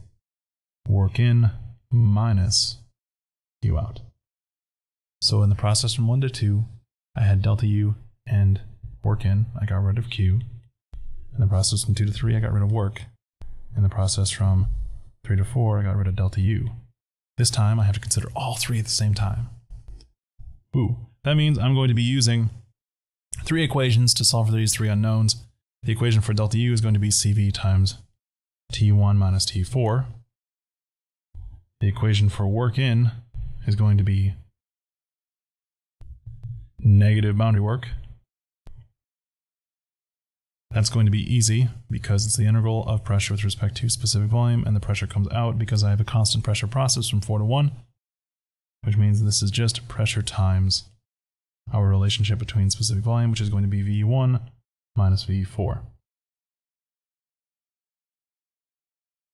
[SPEAKER 1] work in minus U out. So in the process from 1 to 2, I had delta U and work in. I got rid of Q. In the process from 2 to 3, I got rid of work. In the process from 3 to 4, I got rid of delta U. This time, I have to consider all three at the same time. Ooh, that means I'm going to be using three equations to solve for these three unknowns. The equation for delta U is going to be CV times T1 minus T4. The equation for work in is going to be negative boundary work. That's going to be easy because it's the integral of pressure with respect to specific volume and the pressure comes out because I have a constant pressure process from 4 to 1, which means this is just pressure times our relationship between specific volume, which is going to be V1 minus V4.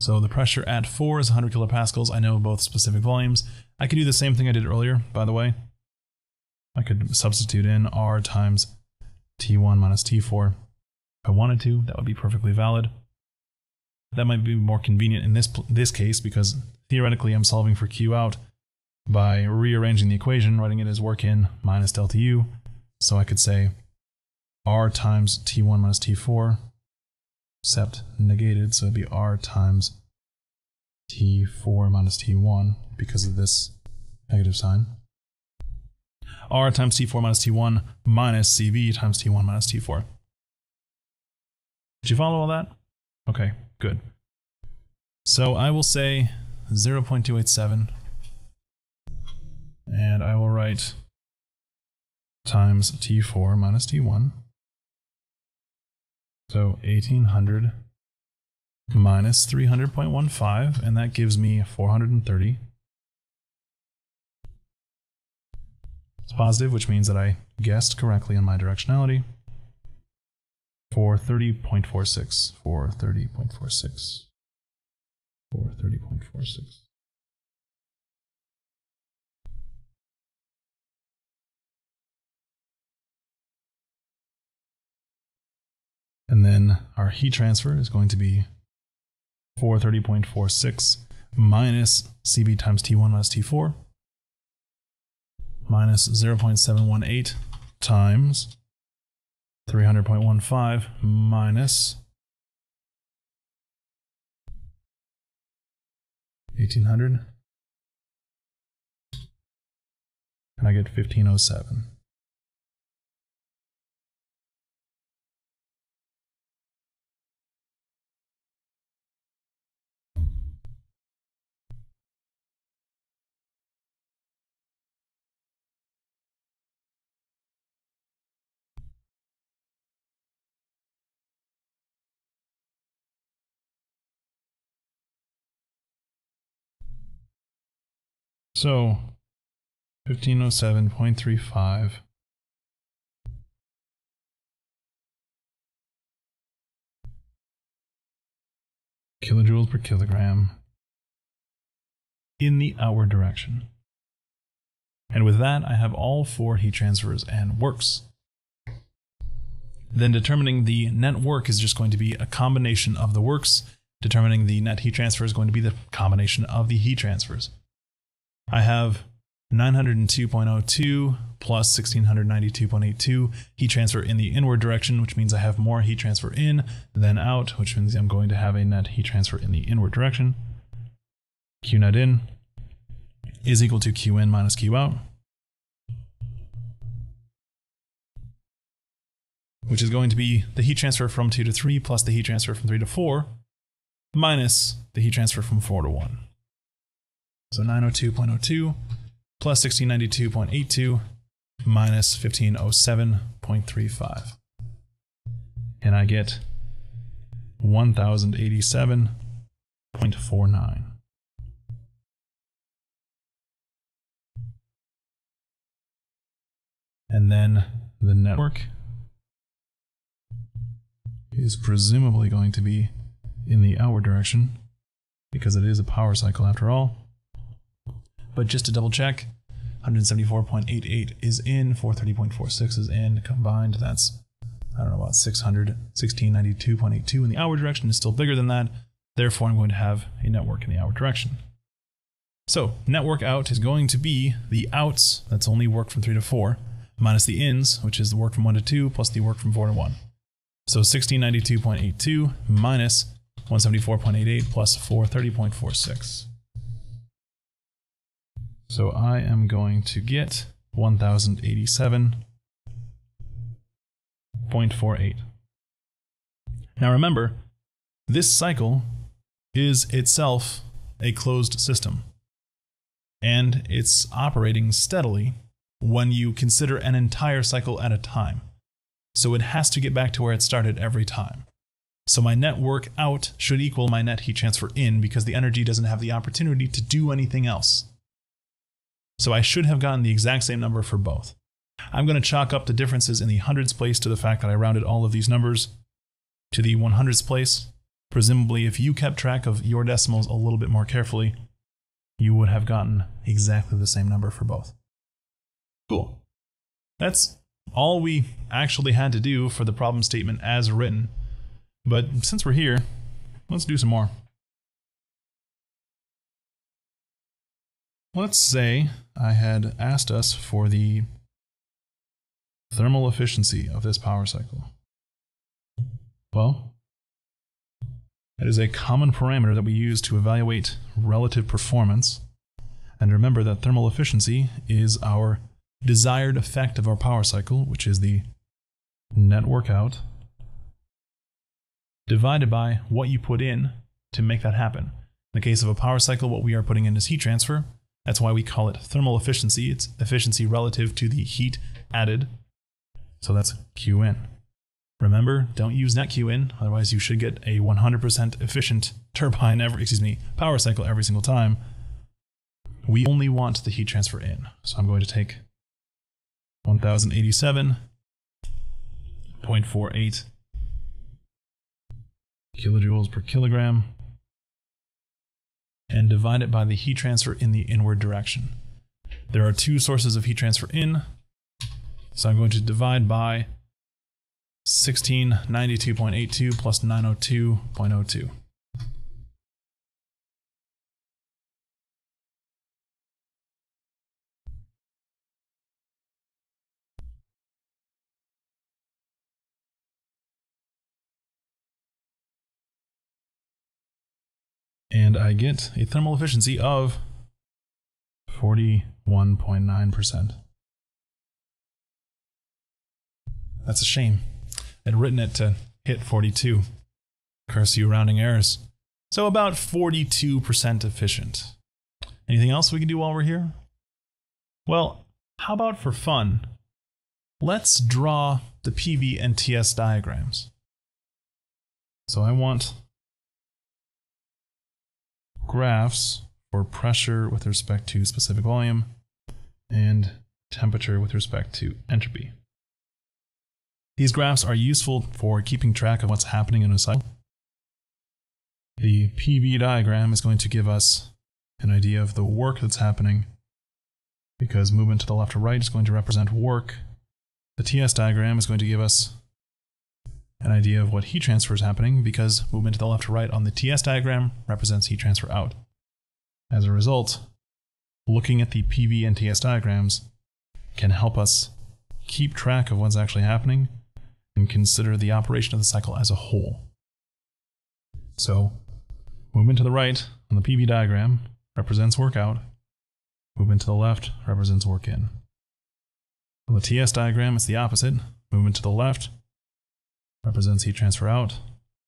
[SPEAKER 1] So the pressure at 4 is 100 kilopascals. I know both specific volumes. I could do the same thing I did earlier, by the way. I could substitute in R times T1 minus T4. If I wanted to, that would be perfectly valid. That might be more convenient in this, this case because theoretically I'm solving for Q out by rearranging the equation, writing it as work in minus delta U. So I could say R times T1 minus T4 except negated, so it'd be r times t4 minus t1 because of this negative sign. r times t4 minus t1 minus cv times t1 minus t4. Did you follow all that? Okay, good. So I will say 0.287 and I will write times t4 minus t1 so 1800 minus 300.15, and that gives me 430. It's positive, which means that I guessed correctly on my directionality. 430.46, 430.46, 430.46. And then our heat transfer is going to be 430.46 minus CV times T1 minus T4 minus 0.718 times 300.15 minus 1800 and I get 1507. So 1507.35 kilojoules per kilogram in the outward direction. And with that, I have all four heat transfers and works. Then determining the net work is just going to be a combination of the works. Determining the net heat transfer is going to be the combination of the heat transfers. I have 902.02 plus 1692.82 heat transfer in the inward direction, which means I have more heat transfer in than out, which means I'm going to have a net heat transfer in the inward direction. Q net in is equal to Q in minus Q out. which is going to be the heat transfer from 2 to 3 plus the heat transfer from 3 to 4 minus the heat transfer from 4 to 1. So 902.02 plus 1692.82 minus 1507.35. And I get 1087.49. And then the network is presumably going to be in the outward direction because it is a power cycle after all. But just to double check, 174.88 is in, 430.46 is in. Combined, that's, I don't know, about 600, 1692.82 in the outward direction is still bigger than that. Therefore, I'm going to have a network in the outward direction. So, network out is going to be the outs, that's only work from 3 to 4, minus the ins, which is the work from 1 to 2, plus the work from 4 to 1. So 1692.82 minus 174.88 plus 430.46. So I am going to get 1087.48. Now remember, this cycle is itself a closed system, and it's operating steadily when you consider an entire cycle at a time. So it has to get back to where it started every time. So my net work out should equal my net heat transfer in because the energy doesn't have the opportunity to do anything else. So I should have gotten the exact same number for both. I'm going to chalk up the differences in the hundreds place to the fact that I rounded all of these numbers to the 100s place. Presumably, if you kept track of your decimals a little bit more carefully, you would have gotten exactly the same number for both. Cool. That's all we actually had to do for the problem statement as written. But since we're here, let's do some more. Let's say I had asked us for the thermal efficiency of this power cycle. Well, it is a common parameter that we use to evaluate relative performance. And remember that thermal efficiency is our desired effect of our power cycle, which is the net workout, divided by what you put in to make that happen. In the case of a power cycle, what we are putting in is heat transfer. That's why we call it thermal efficiency. It's efficiency relative to the heat added. So that's Qin. Remember, don't use net Qin, otherwise you should get a 100% efficient turbine every, excuse me, power cycle every single time. We only want the heat transfer in. So I'm going to take 1087.48 kilojoules per kilogram and divide it by the heat transfer in the inward direction. There are two sources of heat transfer in, so I'm going to divide by 1692.82 plus 902.02. and I get a thermal efficiency of 41.9%. That's a shame. I'd written it to hit 42. Curse you rounding errors. So about 42% efficient. Anything else we can do while we're here? Well, how about for fun? Let's draw the PV and TS diagrams. So I want graphs for pressure with respect to specific volume and temperature with respect to entropy. These graphs are useful for keeping track of what's happening in a cycle. The PV diagram is going to give us an idea of the work that's happening because movement to the left or right is going to represent work. The TS diagram is going to give us an idea of what heat transfer is happening because movement to the left or right on the TS diagram represents heat transfer out. As a result, looking at the PV and TS diagrams can help us keep track of what's actually happening and consider the operation of the cycle as a whole. So, movement to the right on the PV diagram represents work out, movement to the left represents work in. On the TS diagram, it's the opposite. Movement to the left represents heat transfer out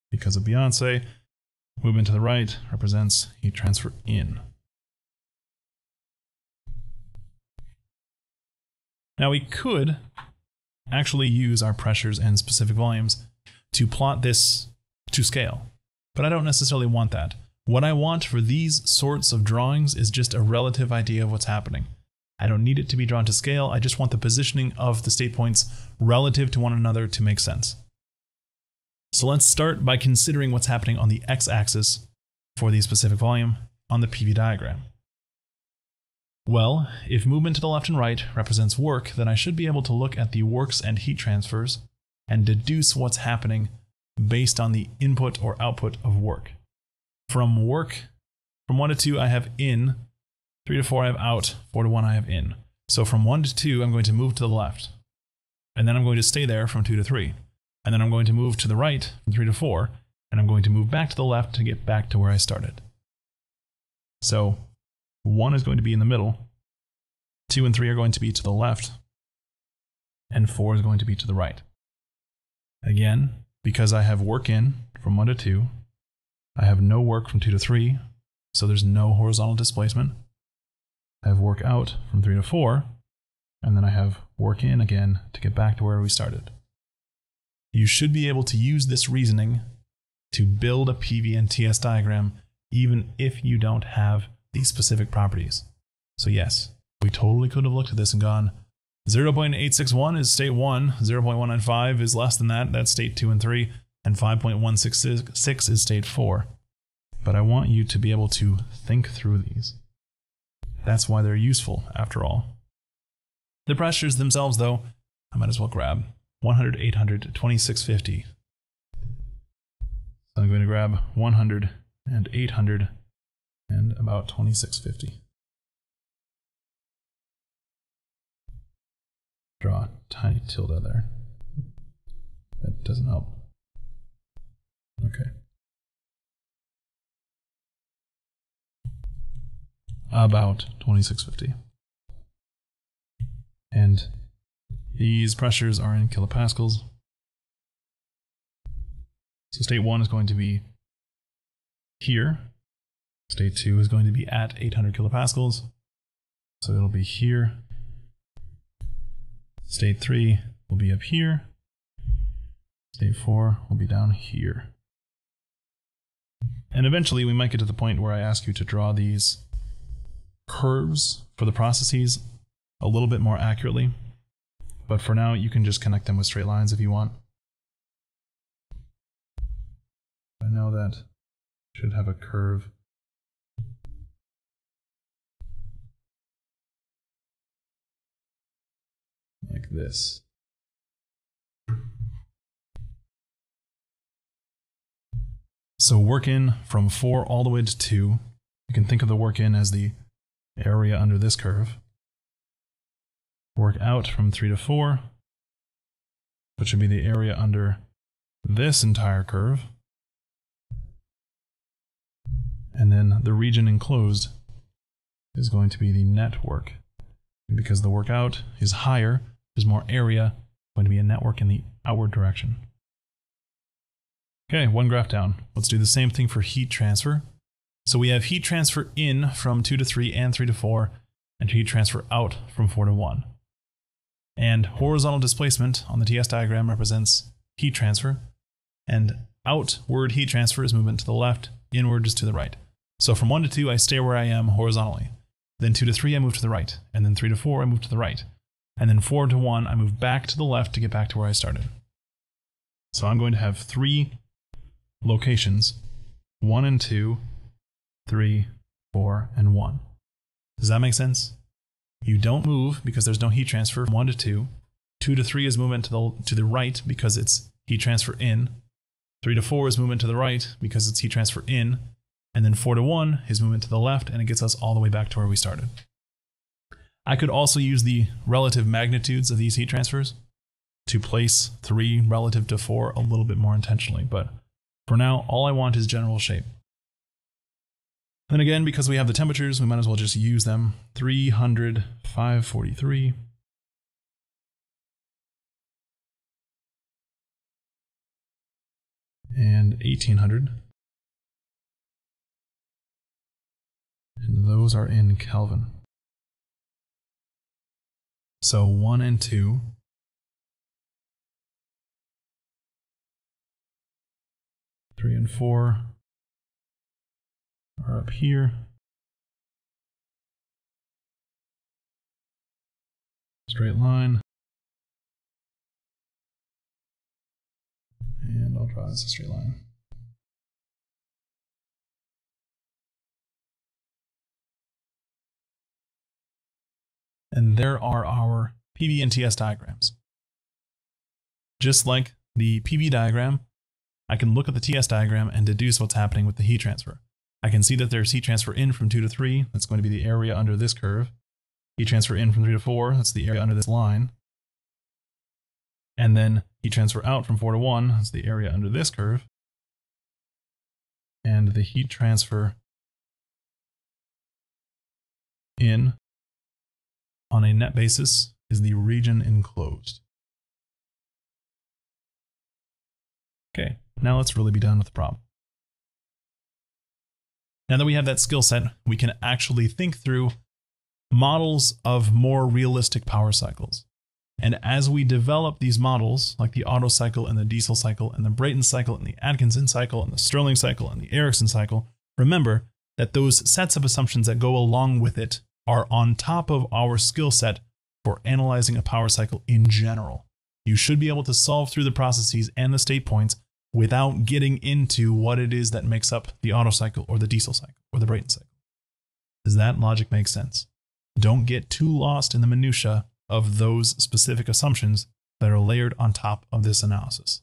[SPEAKER 1] because of Beyonce. Movement to the right represents heat transfer in. Now we could actually use our pressures and specific volumes to plot this to scale, but I don't necessarily want that. What I want for these sorts of drawings is just a relative idea of what's happening. I don't need it to be drawn to scale, I just want the positioning of the state points relative to one another to make sense. So let's start by considering what's happening on the x-axis for the specific volume on the PV diagram. Well, if movement to the left and right represents work, then I should be able to look at the works and heat transfers and deduce what's happening based on the input or output of work. From work, from 1 to 2, I have in, 3 to 4, I have out, 4 to 1, I have in. So from 1 to 2, I'm going to move to the left. And then I'm going to stay there from 2 to 3. And then I'm going to move to the right from 3 to 4, and I'm going to move back to the left to get back to where I started. So 1 is going to be in the middle, 2 and 3 are going to be to the left, and 4 is going to be to the right. Again, because I have work in from 1 to 2, I have no work from 2 to 3, so there's no horizontal displacement. I have work out from 3 to 4, and then I have work in again to get back to where we started you should be able to use this reasoning to build a PV and TS diagram even if you don't have these specific properties. So yes, we totally could have looked at this and gone 0.861 is state 1, 0.195 is less than that, that's state 2 and 3, and 5.166 is state 4. But I want you to be able to think through these. That's why they're useful, after all. The pressures themselves, though, I might as well grab 100, 800, 2650. So I'm going to grab 100 and 800 and about 2650. Draw a tiny tilde there. That doesn't help. Okay. About 2650. And these pressures are in kilopascals. So state 1 is going to be here. State 2 is going to be at 800 kilopascals. So it'll be here. State 3 will be up here. State 4 will be down here. And eventually we might get to the point where I ask you to draw these curves for the processes a little bit more accurately. But for now, you can just connect them with straight lines if you want. I know that should have a curve. Like this. So work in from 4 all the way to 2. You can think of the work in as the area under this curve work out from 3 to 4, which would be the area under this entire curve. And then the region enclosed is going to be the net work. And because the work out is higher, there's more area, going to be a net work in the outward direction. Okay, one graph down. Let's do the same thing for heat transfer. So we have heat transfer in from 2 to 3 and 3 to 4, and heat transfer out from 4 to 1. And horizontal displacement on the TS diagram represents heat transfer, and outward heat transfer is movement to the left, inward is to the right. So from 1 to 2, I stay where I am horizontally. Then 2 to 3, I move to the right. And then 3 to 4, I move to the right. And then 4 to 1, I move back to the left to get back to where I started. So I'm going to have three locations 1 and 2, 3, 4, and 1. Does that make sense? You don't move because there's no heat transfer from 1 to 2. 2 to 3 is movement to the, to the right because it's heat transfer in. 3 to 4 is movement to the right because it's heat transfer in. And then 4 to 1 is movement to the left and it gets us all the way back to where we started. I could also use the relative magnitudes of these heat transfers to place 3 relative to 4 a little bit more intentionally, but for now, all I want is general shape. Then again, because we have the temperatures, we might as well just use them. 300, 543. and 1800. And those are in Kelvin. So 1 and 2. Three and four are up here. Straight line. And I'll draw this a straight line. And there are our PV and TS diagrams. Just like the PV diagram, I can look at the TS diagram and deduce what's happening with the heat transfer. I can see that there's heat transfer in from 2 to 3, that's going to be the area under this curve. Heat transfer in from 3 to 4, that's the area under this line. And then heat transfer out from 4 to 1, that's the area under this curve. And the heat transfer in on a net basis is the region enclosed. Okay, now let's really be done with the problem. Now that we have that skill set, we can actually think through models of more realistic power cycles. And as we develop these models, like the Otto cycle and the Diesel cycle and the Brayton cycle and the Atkinson cycle and the Stirling cycle and the Ericsson cycle, remember that those sets of assumptions that go along with it are on top of our skill set for analyzing a power cycle in general. You should be able to solve through the processes and the state points without getting into what it is that makes up the Otto cycle or the Diesel cycle or the Brayton cycle. Does that logic make sense? Don't get too lost in the minutia of those specific assumptions that are layered on top of this analysis.